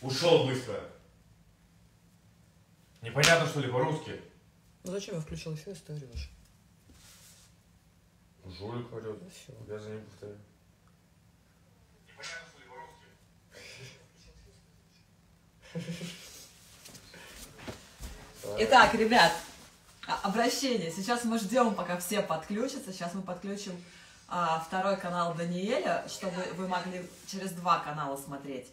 Ушел быстро. Непонятно, что ли, по-русски? Ну зачем я включила всю историю уже? Жулик орет. Ну все. Я за ним повторяю. Итак, ребят, а- обращение. Сейчас мы ждем, пока все подключатся. Сейчас мы подключим а, второй канал Даниэля, чтобы вы могли через два канала смотреть.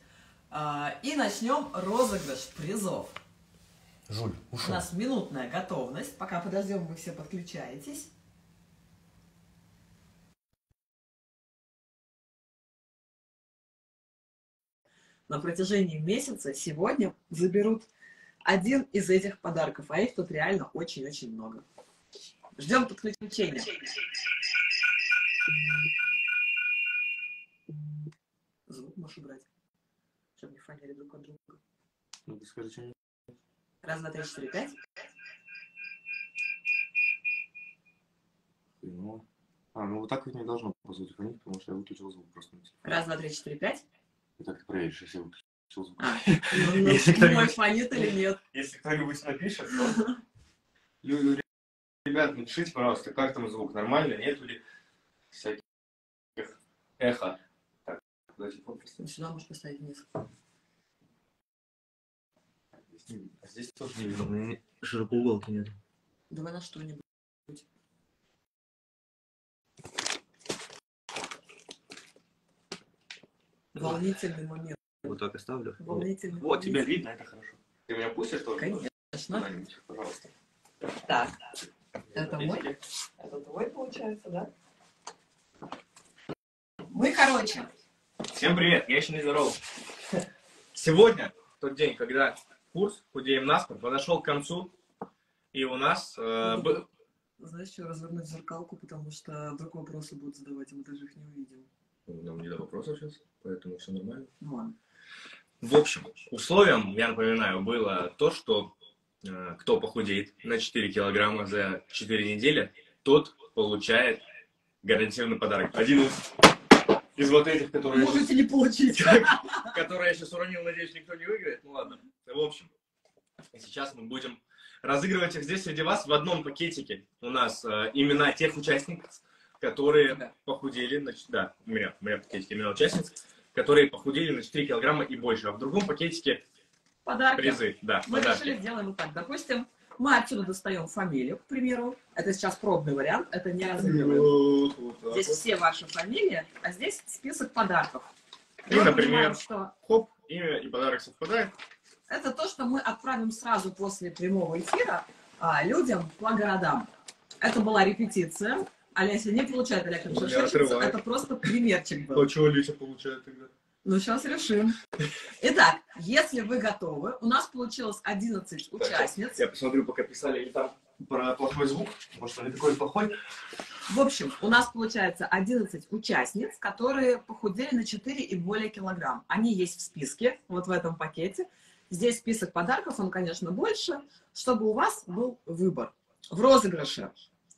А, и начнем розыгрыш призов. Жуль, У нас минутная готовность. Пока подождем, вы все подключаетесь. На протяжении месяца сегодня заберут один из этих подарков, а их тут реально очень-очень много. Ждем подключения. Звук можешь убрать, чтобы не фанили друг от друга. Ну, ты скажи, что Раз, два, три, четыре, пять. Ну, а, ну вот так вот не должно по сути фонить, потому что я выключил звук просто на телефоне. Раз, два, три, четыре, пять. И так ты проверишь, если я выключил звук. А, ну, ну, Если кто-нибудь- мой фонит или нет. Если кто-нибудь напишет, то... Ребят, напишите, пожалуйста, как там звук, нормально, нет ли всяких эхо. Так, куда телефон поставить? Сюда можешь поставить вниз. Здесь не видно. А здесь тоже не видно, у меня широкоуголки нет. Давай на что-нибудь. Волнительный момент. Вот так оставлю. Волнительный Вот, тебя видно, это хорошо. Ты меня пустишь тоже? Конечно. Пожалуйста. Так, Это мой? Это твой получается, да? Мы, короче, Всем привет, я еще не здоров. Сегодня тот день, когда курс «Худеем наспор» подошел к концу, и у нас э, был... знаешь, что, развернуть зеркалку, потому что вдруг вопросы будут задавать, и мы даже их не увидим. Нам не до вопросов сейчас, поэтому все нормально. Ну ладно. В общем, условием, я напоминаю, было то, что э, кто похудеет на 4 килограмма за 4 недели, тот получает гарантированный подарок. Один из, из вот этих, которые я, Можете не получить. которые я сейчас уронил, надеюсь, никто не выиграет. Ну ладно. В общем, сейчас мы будем разыгрывать их здесь среди вас в одном пакетике. У нас э, имена тех участников, которые Да. похудели, на, ч- да, у меня, у меня в пакетике имена участниц, которые похудели на 4 килограмма и больше, а в другом пакетике Подарки. призы, да, Мы подарки. решили сделаем вот так. Допустим, мы отсюда достаем фамилию, к примеру. Это сейчас пробный вариант, это не разыгрываем. Здесь все ваши фамилии, а здесь список подарков. И, Мы например, понимаем, что Хоп, имя и подарок совпадает. Это то, что мы отправим сразу после прямого эфира а, людям по городам. Это была репетиция. Олеся не получает Олег Шишечница. отрываю. Это просто примерчик был. что Алиса получает тогда? Ну, сейчас решим. Итак, если вы готовы, у нас получилось 11 участниц. Я посмотрю, пока писали они там про плохой звук. Может, он не такой плохой. В общем, у нас получается 11 участниц, которые похудели на 4 и более килограмм. Они есть в списке, вот в этом пакете. Здесь список подарков, он, конечно, больше, чтобы у вас был выбор. В розыгрыше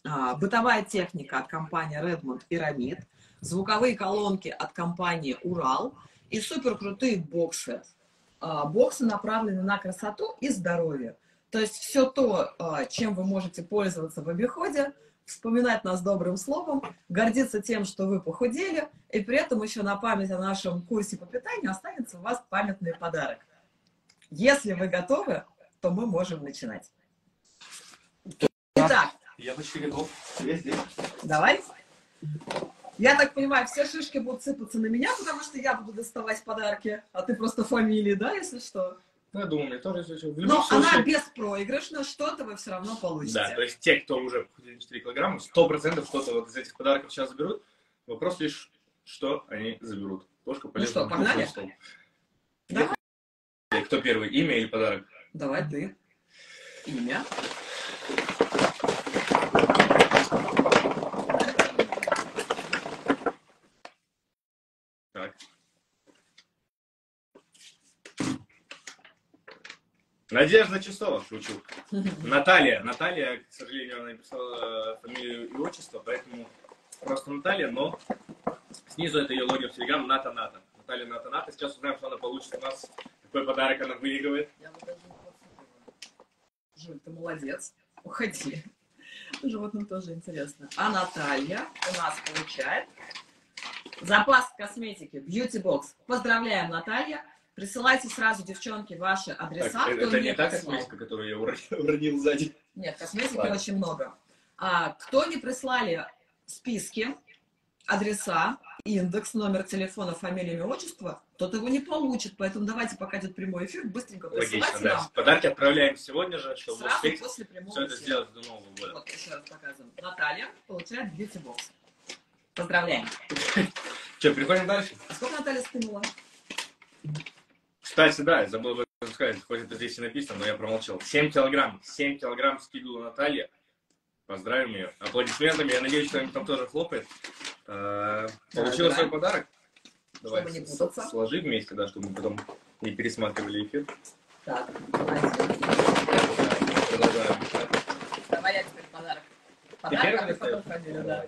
а, бытовая техника от компании Redmond Рамид, звуковые колонки от компании Урал и супер крутые боксы. А, Боксы направлены на красоту и здоровье. То есть все то, а, чем вы можете пользоваться в обиходе, вспоминать нас добрым словом, гордиться тем, что вы похудели, и при этом еще на память о нашем курсе по питанию останется у вас памятный подарок. Если вы готовы, то мы можем начинать. Итак, Я почти готов. Я здесь. давай. Я так понимаю, все шишки будут сыпаться на меня, потому что я буду доставать подарки, а ты просто фамилии, да, если что? Ну, я думаю, мне тоже все. Но она случае- беспроигрышна, что-то вы все равно получите. Да, то есть те, кто уже похудели на 4 килограмма, 100% что-то вот из этих подарков сейчас заберут. Вопрос лишь, что они заберут. Ложка полезна. Ну что, погнали? Давай. И Кто первый, имя или подарок? Давай ты. Имя. Так. Надежда Чистова, шучу. Наталья. Наталья, к сожалению, она написала э, фамилию и отчество, поэтому просто Наталья, но снизу это ее логин в Телеграм Ната Ната. Наталья Ната Ната. Сейчас узнаем, что она получит у нас Какой подарок она выигрывает? Я вот даже не. Жуль, ты молодец. Уходи. Животным тоже интересно. А Наталья у нас получает запас косметики Beauty Box. Поздравляем, Наталья. Присылайте сразу, девчонки, ваши адреса. Так, это не та прислал. косметика, которую я уронил, уронил сзади. Нет, косметики Ладно. очень много. А, кто не прислали списки, адреса, индекс, номер телефона, фамилия, имя, отчество, тот его не получит. Поэтому давайте, пока идет прямой эфир, быстренько Логично, да. нам. Подарки отправляем сегодня же, чтобы Сразу успеть после прямого все это эфира. сделать до Нового года. Вот, еще раз показываем. Наталья получает beauty box. Поздравляем. Че, переходим дальше? А сколько Наталья скинула? Кстати, да, я забыл сказать, хоть это здесь и написано, но я промолчал. 7 килограмм, 7 килограмм скидывала Наталья. Поздравим ее. Аплодисментами, я надеюсь, что они там тоже хлопает. Э, Получила Да, свой да. подарок. Давай Чтобы не путаться. сложи вместе, да, чтобы мы потом не пересматривали эфир. Так. Продолжаем. Давай я теперь подарок. Подарок, а потом фамилию, да.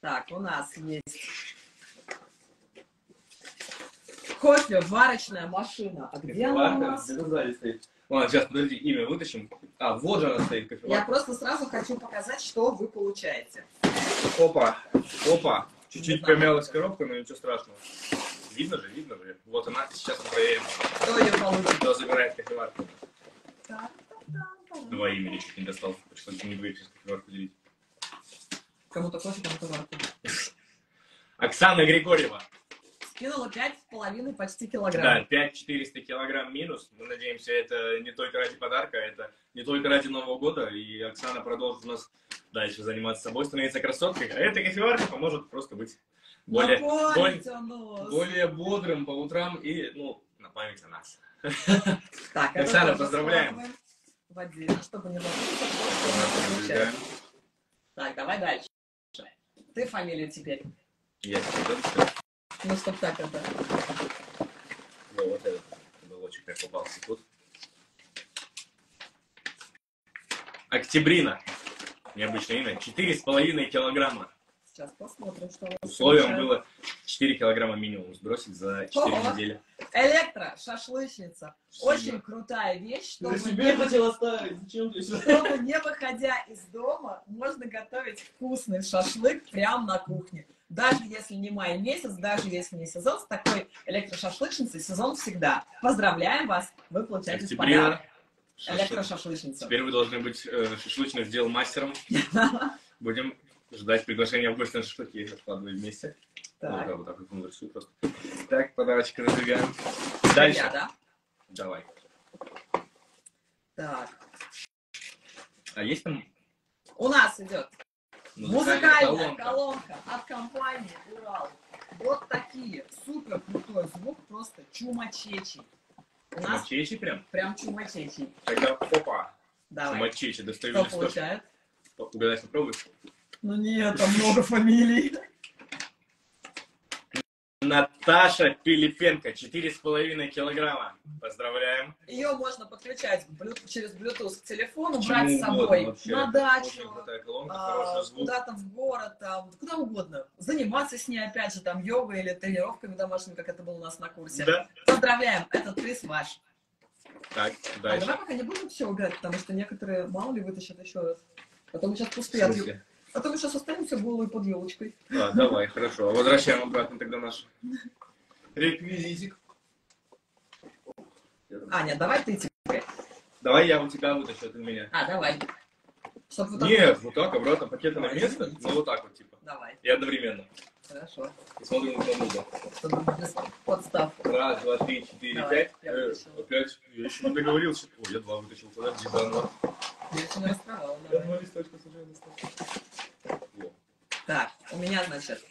Так, у нас есть кофе, варочная машина. А где она у нас? Сзади стоит. Ладно, сейчас, подожди, имя вытащим. А, вот же она стоит, Я кофеварка. просто сразу хочу показать, что вы получаете. Опа, опа. Чуть-чуть помялась коробка, но ничего страшного. Видно же, видно же. Вот она, сейчас мы проверим, Кто ее получит? кто забирает кофеварку. Та-та-та-та. Два имени чуть не достал. Пришлось не двоих сейчас кофеварку делить. Кому-то кофе, кому-то варку. Оксана Григорьева. Скинула пять с половиной почти Да, килограмм. 5400 килограмм минус. Мы надеемся, это не только ради подарка, это не только ради Нового года. И Оксана продолжит у нас дальше заниматься собой, становиться красоткой. А эта кофеварка поможет просто быть более, нас. более бодрым по утрам и, ну, на память о нас. Так, это Оксана, поздравляем. В отдельно, чтобы не получается. Так, давай дальше. Ты фамилию теперь. Я тебе Ну, чтоб так это. Ну, вот этот уголочек как попался тут. Октябрина. Необычное имя. Четыре с половиной килограмма. Сейчас посмотрим, что у нас Условием было 4 килограмма минимум сбросить за 4 Ого. недели. Электро, шашлычница. Очень крутая вещь, чтобы, хотел оставить. Зачем ты чтобы не выходя из дома, можно готовить вкусный шашлык прямо на кухне. Даже если не май месяц, даже если не сезон, с такой электрошашлычницей сезон всегда. Поздравляем вас, вы получаете в подарок электрошашлычницу. Теперь вы должны быть э, шашлычных дел мастером. Будем ждать приглашения в гости на шашлыки. Откладываем вместе. Так, так, вот так вот просто. Так, подарочек разодвигаем. я, Дальше. да? Давай. Так. А есть там У нас идет музыкальная музыкальная колонка? колонка от компании Урал. Вот такие. Супер крутой звук, просто чумачечий. У нас Мачечи прям? прям чумачечий. Тогда опа. Давай. Мачечи, достаю Кто получает? Угадать попробуй. Ну нет, там много фамилий. Наташа Пилипенко, четыре с половиной килограмма. Поздравляем. Ее можно подключать через Bluetooth к телефону, брать с собой вообще. на дачу, а, куда-то в город, там, куда угодно. Заниматься с ней, опять же, там, йогой или тренировками домашними, как это было у нас на курсе. Да? Поздравляем, этот приз ваш. Так, А дальше. давай пока не будем все угадать, потому что некоторые, мало ли, вытащат еще раз. Потом сейчас пустые? А то мы сейчас останемся голые под елочкой. А, давай, хорошо. Возвращаем обратно тогда наш реквизитик. Аня, давай ты теперь. Давай я у тебя вытащу, ты у меня. А, давай. Чтоб вот так- Нет, вот так, обратно пакеты на Ой, место. извините. Ну вот так вот, типа. Давай, И одновременно. хорошо. И смотрим друг на друга. Подставку. Раз, два, три, четыре, Давай, пять. я Э. Опять. Я еще не договорился. Ой, я два вытащил. Подожди, заново. Я еще не раскрывала, Я давай. два листочка на. Во. Так, у меня, значит,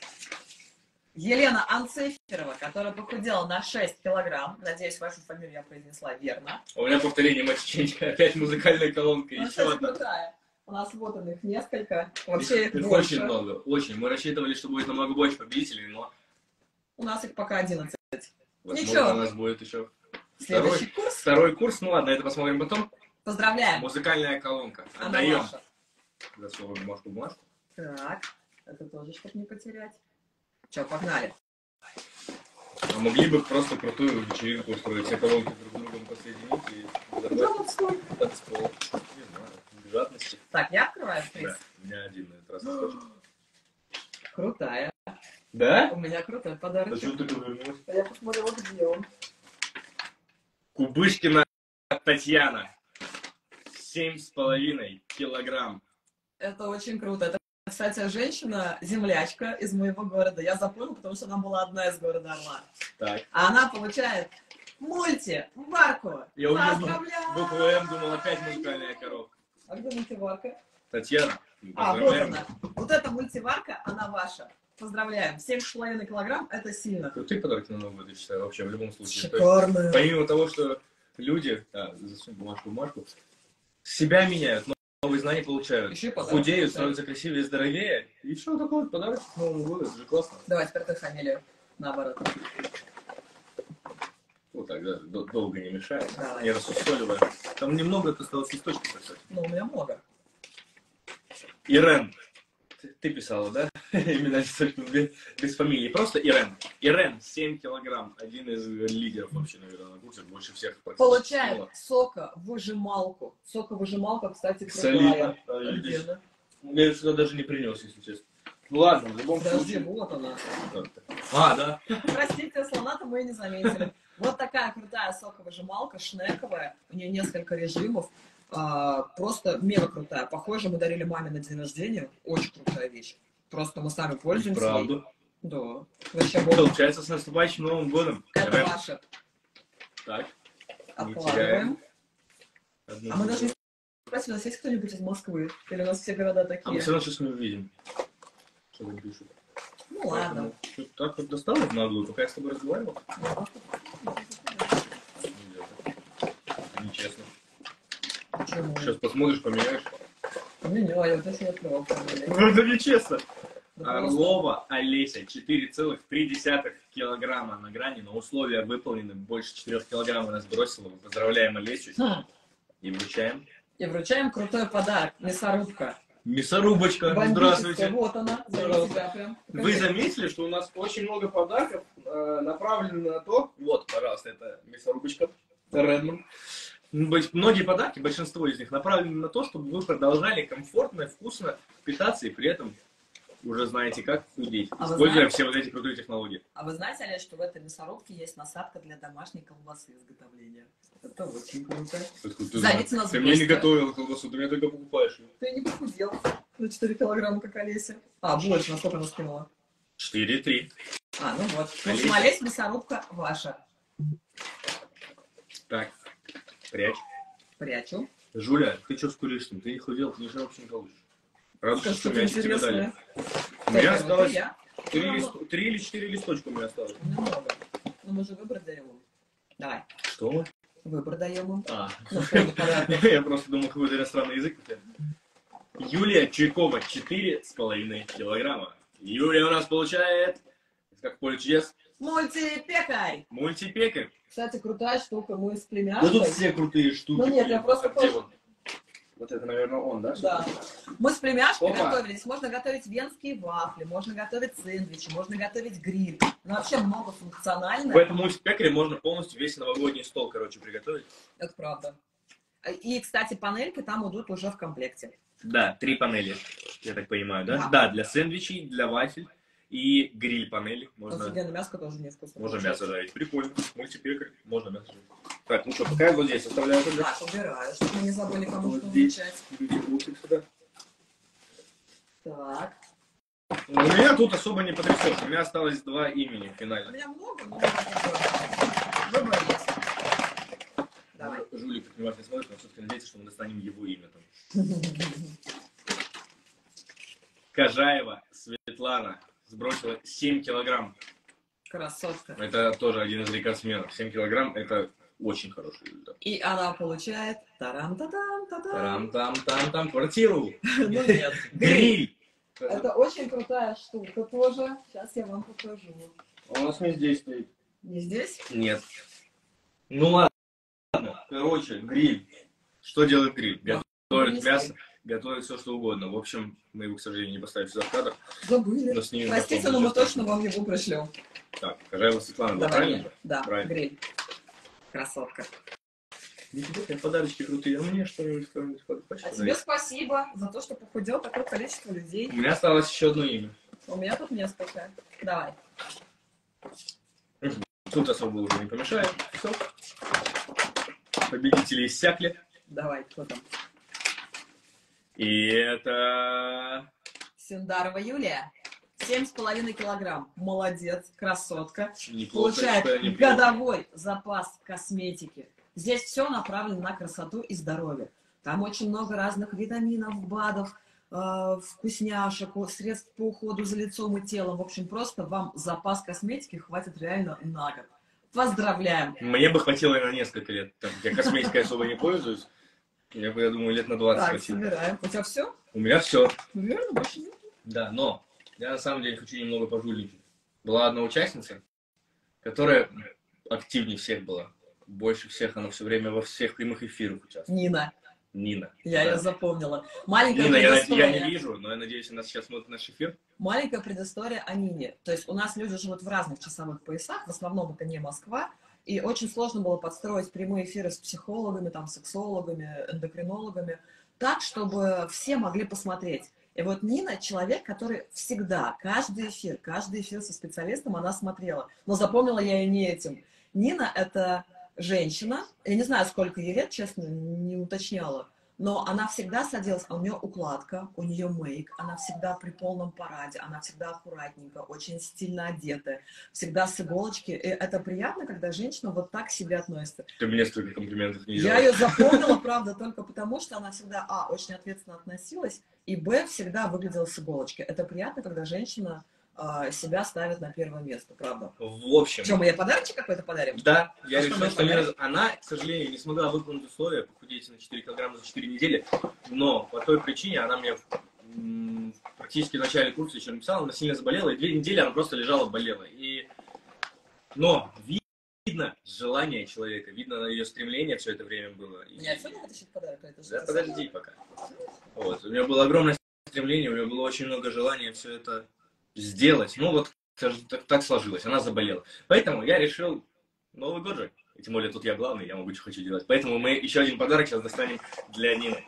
Елена Анциферова, которая похудела на 6 килограмм. Надеюсь, вашу фамилию я произнесла верно. А У меня повторение матченьки. Опять музыкальная колонка. Она, Еще одна. крутая. У нас вот он их несколько. Вообще их Их больше. очень много, очень. Мы рассчитывали, что будет намного больше победителей, но У нас их пока 11. возможно Ничего. у нас будет еще Следующий курс. второй курс. Ну ладно, это посмотрим потом. Поздравляем. Музыкальная колонка. Отдаем. Засовываем бумажку бумажку. Так, это тоже, чтобы не потерять. Че, погнали. А могли бы просто крутую вечеринку устроить, все колонки друг с другом посоединить и взорвать танцпол. Не знаю, в жадности. Так, я открываю приз. Да, у меня один на этот раз тоже. Крутая. Да? У меня крутой А подарок. что ты вернулась? Я посмотрела, где он. Кубышкина Татьяна. Семь с половиной килограмм. Это очень круто. Это, кстати, женщина-землячка из моего города. Я запомнила, потому что она была одна из города Орла. Так. А она получает мульти-варку. Я увидел букву М, думал, опять музыкальная коробка. А где мультиварка? Татьяна, А, вот она. Вот эта мультиварка, она ваша. Поздравляем. 7,5 килограмм – это сильно. Крутые подарки на Новый год, я считаю, вообще, в любом случае. То есть, помимо того, что люди, а, засунь бумажку в бумажку, себя меняют, новые знания получают, Еще и подарок худеют, становятся красивее, здоровее. И все, такой вот подарок к Новому году, это же классно. Давай теперь ты фамилию. Наоборот. Вот так, да, дол- долго не мешает, Давай. не рассусоливая. Там немного осталось листочков, кстати. Ну, у меня много. Ирен. Ты, писала, да? Имена без, без фамилии. Просто Ирен. Ирен, 7 килограмм. Один из лидеров вообще, наверное, на курсе. Больше всех. Получаем съела. соковыжималку. Соковыжималка, кстати, Солидно. крутая. Она? Я ее сюда даже не принес, если честно. Ну ладно, в любом Подожди, случае. вот она. А, да. Простите, слона-то мы и не заметили. Вот такая крутая соковыжималка, шнековая. У нее несколько режимов. А, просто мега крутая. Похоже, мы дарили маме на день рождения. Очень крутая вещь. Просто мы сами пользуемся ей. Правда. Да. Вообще, бомба. Получается, с наступающим Новым годом. Это Ирен. ваше. Так. Откладываем. А мы даже не спросили, у нас есть кто-нибудь из Москвы? Или у нас все города А мы такие? все равно сейчас не увидим. Что там пишут. Ну ладно. Поэтому Так вот достал в наглую, пока я с тобой разговаривал. Нечестно. Почему? Сейчас посмотришь, поменяешь. Не, не, я вот это не открывал. Ну, это нечестно. Просто- Орлова Олеся 4,3 килограмма на грани, но условия выполнены. Больше 4 килограмм она сбросила. Мы поздравляем Олесю Хм. и вручаем. И вручаем крутой подарок. Мясорубка. Мясорубочка, здравствуйте. Вот она. Прям. Вы заметили, что у нас очень много подарков э, направлены на то, вот, пожалуйста, это мясорубочка Redmond. Быть- Многие подарки, большинство из них, направлены на то, чтобы вы продолжали комфортно, вкусно питаться и при этом уже знаете, как худеть, А используя знаете- все вот эти крутые технологии. А вы знаете, Олег, что в этой мясорубке есть насадка для домашней колбасы изготовления? Это очень круто. Зовите нас Ты мне не гости. готовила колбасу, ты мне только покупаешь ее. Ты не похудел на 4 килограмма, как Олеся. А, больше, насколько она скинула? 4-3. А, ну вот. В Олеся. общем, Олесь, мясорубка ваша. Так, прячь. Прячу. Жуля, ты что скулишь там? Ты не худел, ты ничего вообще не получишь. Скажи, что мячик тебе дали? У меня осталось три, Ну, лист- три или четыре листочка у меня осталось. Немного. Ну, мы же выбор даем им. Давай. Что? Выбор даем им. А, Ну, я просто думал, какой-то иностранный язык. Юлия Чуйкова, с половиной килограмма. Юлия у нас получает, как поле чудес, Мультипекарь. мультипекарь. Кстати, крутая штука. Мы с Да племяшкой. тут все крутые штуки. Ну нет, я просто А где тоже- он? Вот это, наверное, он, да? Да. Мы с племяшкой Опа. готовились. Можно готовить венские вафли, можно готовить сэндвичи, можно готовить гриль. Ну, вообще многофункционально. В этом мультипекаре можно полностью весь новогодний стол, короче, приготовить. Это правда. И, кстати, панельки там идут уже в комплекте. Да, три панели, я так понимаю, да? Да. Да, для сэндвичей, для вафель и гриль-панели. Можно, Офигенно, мяско тоже невкусно. можно мясо жарить. Прикольно. Мультипекарь, можно мясо жарить. Так, ну что, пока я вот здесь оставляю. Так, убираю, чтобы мы не забыли кому Вот здесь. Бьюти-бутик сюда. Так. Ну, меня тут особо не потрясешь. У меня осталось два имени У финально. меня много, но выбор есть. Давай. Жулик как внимательно смотрит, но все-таки надеется, что мы достанем его имя там. Кажаева Светлана сбросила 7 килограмм. Красотка. Это тоже один из рекордсменов. 7 килограмм это очень хороший результат. И она получает тарам та там та Там, там, там, там, квартиру. Ну нет. Гриль. Это очень крутая штука тоже. Сейчас я вам покажу. А у нас не здесь стоит. Не здесь? Нет. Ну ладно. Короче, гриль. Что делает гриль? Готовит не мясо. Готовить все, что угодно. В общем, мы его, к сожалению, не поставили сюда в кадр, Забыли. но снимем Простите, потом. но мы точно вам его пришлем. Так, Хожаева Светлана, да, Давай. правильно? Да, Правильно. гриль. Красотка. Тебе какие подарочки крутые, а мне что-нибудь кто-нибудь хочешь А тебе спасибо за то, что похудел такое количество У людей. меня осталось еще одно имя. У меня тут несколько. Давай. Тут особо уже не помешает. Все. Победители иссякли. Давай, кто там? И это... Синдарова Юлия. Семь с половиной килограмм. Молодец, красотка. Неплохо, Получает годовой запас косметики. Здесь все направлено на красоту и здоровье. Там очень много разных витаминов, БАДов, э, вкусняшек, средств по уходу за лицом и телом. В общем, просто вам запас косметики хватит реально на год. Поздравляем! Мне бы хватило на несколько лет. Я косметикой особо не пользуюсь. Мне бы, я думаю, лет на 20 Так, хватило. собираем. У тебя все? У меня все. Верно, больше нет. Да, но я на самом деле хочу немного пожульничать. Была одна участница, которая активнее всех была. Больше всех, она все время во всех прямых эфирах участвовала. Нина, Нина. я Да. ее запомнила. Маленькая Нина, я, я не вижу, но я надеюсь, она сейчас смотрит наш эфир. Маленькая предыстория о Нине. То есть у нас люди живут в разных часовых поясах, в основном это не Москва, и очень сложно было подстроить прямые эфиры с психологами, там, сексологами, эндокринологами, так, чтобы все могли посмотреть. И вот Нина человек, который всегда, каждый эфир, каждый эфир со специалистом она смотрела. Но запомнила я ее не этим. Нина — это женщина, я не знаю, сколько ей лет, честно, не уточняла, но она всегда садилась, а у нее укладка, у нее мейк, она всегда при полном параде, она всегда аккуратненько, очень стильно одетая, всегда с иголочки. И это приятно, когда женщина вот так к себе относится. Ты мне столько комплиментов не Я делала. ее запомнила, правда, только потому, что она всегда, а, очень ответственно относилась, и, б, всегда выглядела с иголочки. Это приятно, когда женщина себя ставит на первое место, правда. В общем, Что, мы ей подарочек какой-то подарим? да, я А что решил, что раз- она, к сожалению, не смогла выполнить условия похудеть на 4 килограмма за 4 недели, но по той причине она мне практически в начале курса еще написала, она сильно заболела, и две недели она просто лежала, болела. И... Но ви- видно желание человека, видно ее стремление все это время было. И- Мне отсюда вытащить подарок? это Да, подожди пока. Вот. У нее было огромное стремление, у нее было очень много желания все это сделать. Ну вот так, так сложилось, она заболела. Поэтому я решил Новый год же. И тем более тут я главный, я могу что хочу делать. Поэтому мы еще один подарок сейчас достанем для Нины.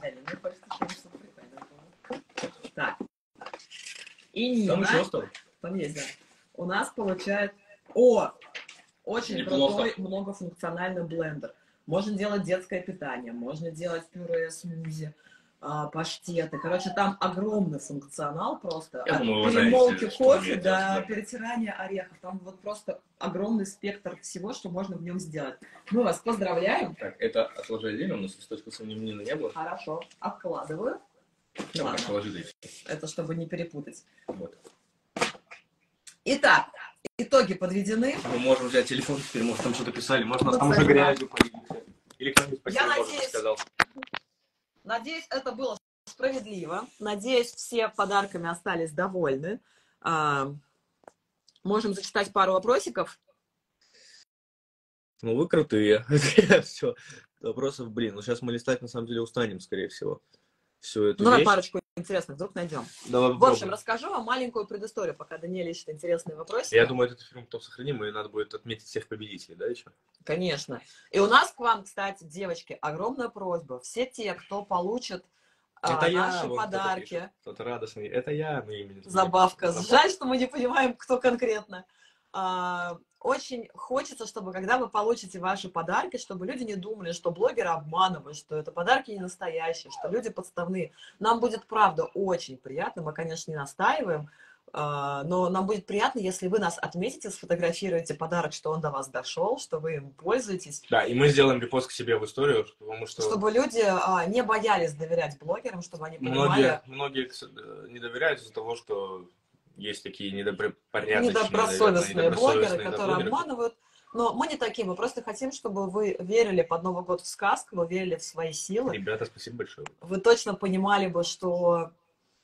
Кажется, что что-то прикольное. Так. И Там еще Нина, осталось. там есть, да, у нас получает, о, очень Неплохо. крутой многофункциональный блендер. Можно делать детское питание, можно делать пюре, смузи, а, паштеты. Короче, там огромный функционал просто. Я От думаю, вы знаете, перемолки кофе до да. перетирания орехов. Там вот просто огромный спектр всего, что можно в нем сделать. Мы вас поздравляем. Так, это отложи отдельно, у нас листочка с именем Нины не было. Хорошо. Откладываю. Давай, Ладно. Это чтобы не перепутать. Вот. Итак, итоги подведены. Мы можем взять телефон теперь, может там что-то писали, может нас Ну, там уже грязью полили. Или кто-нибудь спасибо, Я может, надеюсь- сказал. Надеюсь, это было справедливо. Надеюсь, все подарками остались довольны. А, можем зачитать пару вопросиков. Ну, вы крутые. Все. Вопросов, блин, ну сейчас мы листать на самом деле устанем, скорее всего. Всю эту Ну, на парочку интересных вдруг найдем. Давай В общем, попробуем. расскажу вам маленькую предысторию, пока Даниэль ищет интересные вопросы. Я думаю, этот фильм потом сохраним, и надо будет отметить всех победителей, да, еще? Конечно. И у нас к вам, кстати, девочки, огромная просьба. Все те, кто получит а, Это я, наши вот подарки. Кто-то радостный. Это я, ну, именно. Забавка. Забавка. Жаль, что мы не понимаем, кто конкретно. А, Очень хочется, чтобы когда вы получите ваши подарки, чтобы люди не думали, что блогеры обманывают, что это подарки не настоящие, что люди подставные. Нам будет, правда, очень приятно. Мы, конечно, не настаиваем, а, но нам будет приятно, если вы нас отметите, сфотографируете подарок, что он до вас дошел, что вы им пользуетесь, Да, и мы сделаем репост к себе в историю, потому что чтобы люди а, не боялись доверять блогерам, чтобы они понимали, многие, многие э, не доверяют из-за того, что есть такие недобропорядочные, недобросовестные наверное, блогеры, да, которые блогеры. обманывают. Но мы не такие, мы просто хотим, чтобы вы верили под Новый год в сказку, вы верили в свои силы, Ребята, спасибо большое. вы точно понимали бы, что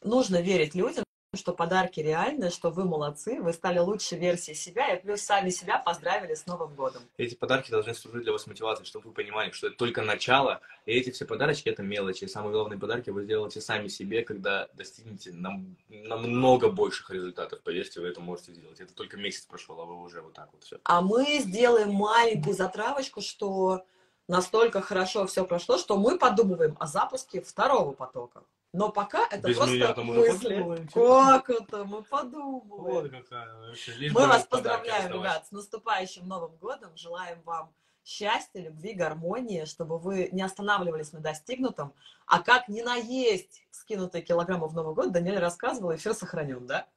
нужно верить людям, что подарки реальные, что вы молодцы, вы стали лучшей версией себя, и плюс сами себя поздравили с Новым годом. Эти подарки должны служить для вас мотивацией, чтобы вы понимали, что это только начало, и эти все подарочки — это мелочи. И самые главные подарки вы сделаете сами себе, когда достигнете нам, намного больших результатов. Поверьте, вы это можете сделать. Это только месяц прошел, а вы уже вот так вот все. А мы сделаем маленькую затравочку, что настолько хорошо все прошло, что мы подумываем о запуске второго потока. Но пока это Без просто меня мысли. подумываем, Как это? Мы подумываем. какая вообще. Лишь Мы вас поздравляем, оставались. ребят, с наступающим Новым годом. Желаем вам счастья, любви, гармонии, чтобы вы не останавливались на достигнутом. А как не наесть скинутые килограммы в Новый год, Даниэль рассказывал, эфир сохранен, да?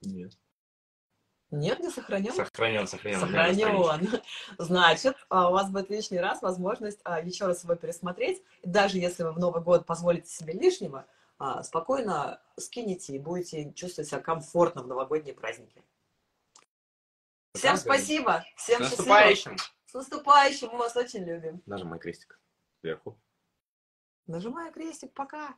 Нет. Нет, не сохранен? Сохранен, сохранен. Сохранен. Значит, а, у вас будет лишний раз возможность а, еще раз его пересмотреть. Даже если вы в Новый год позволите себе лишнего, а, спокойно скинете и будете чувствовать себя комфортно в новогодние праздники. Всем спасибо, С всем счастливо. наступающим! С наступающим, мы вас очень любим. Нажимай крестик сверху. Нажимаю крестик, пока.